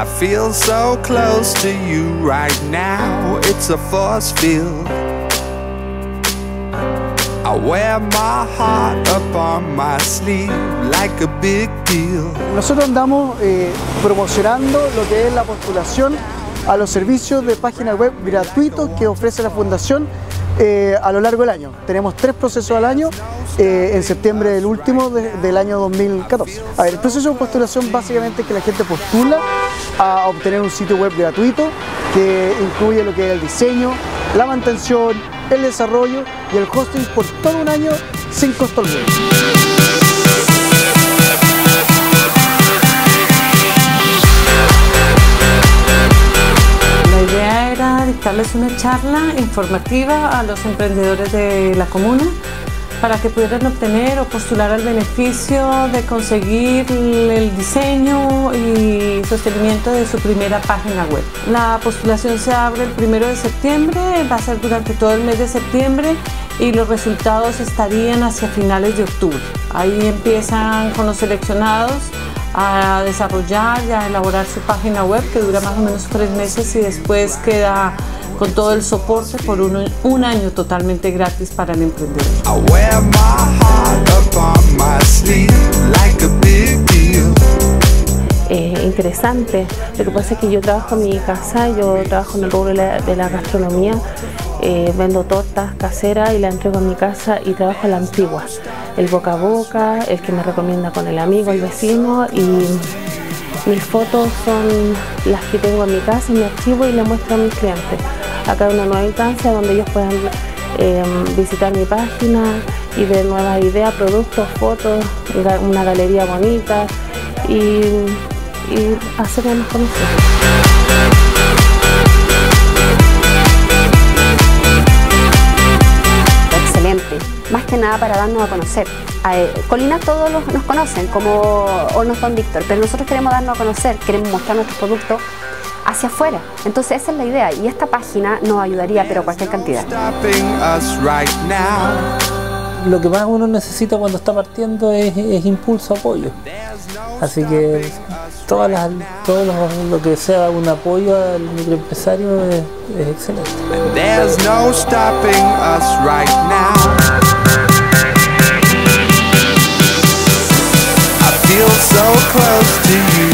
I feel so close to you right now. It's a force field. I wear my heart up on my sleeve like a big deal. Nosotros andamos eh, promocionando lo que es la postulación a los servicios de página web gratuitos que ofrece la Fundación eh, a lo largo del año. Tenemos tres procesos al año, eh, en septiembre el último de- del año 2014. A ver, el proceso de postulación básicamente es que la gente postula a obtener un sitio web gratuito que incluye lo que es el diseño, la mantención, el desarrollo y el hosting por todo un año sin costo alguno. La idea era dictarles una charla informativa a los emprendedores de la comuna para que pudieran obtener o postular al beneficio de conseguir el diseño y sostenimiento de su primera página web. La postulación se abre el primero de septiembre, va a ser durante todo el mes de septiembre y los resultados estarían hacia finales de octubre. Ahí empiezan con los seleccionados a desarrollar y a elaborar su página web que dura más o menos tres meses y después queda con todo el soporte por un, un año totalmente gratis para el emprendedor. A eh, interesante. Lo que pasa es que yo trabajo en mi casa, yo trabajo en el rubro de la, de la gastronomía, eh, vendo tortas caseras y la entrego en mi casa y trabajo a la antigua. El boca a boca, el que me recomienda con el amigo, el vecino y mis fotos son las que tengo en mi casa, en mi archivo y le muestro a mis clientes. Acá hay una nueva instancia donde ellos puedan eh, visitar mi página y ver nuevas ideas, productos, fotos, una galería bonita y, y hacerme más. Que nada para darnos a conocer. A, eh, Colinas todos los- nos conocen como Hornos Don Víctor, pero nosotros queremos darnos a conocer, queremos mostrar nuestros productos hacia afuera. Entonces esa es la idea y esta página nos ayudaría, pero cualquier cantidad. Stopping us right now. lo que más uno necesita cuando está partiendo es, es impulso, apoyo. Así que todas las, todo lo, lo que sea un apoyo al microempresario es, es excelente. Close to you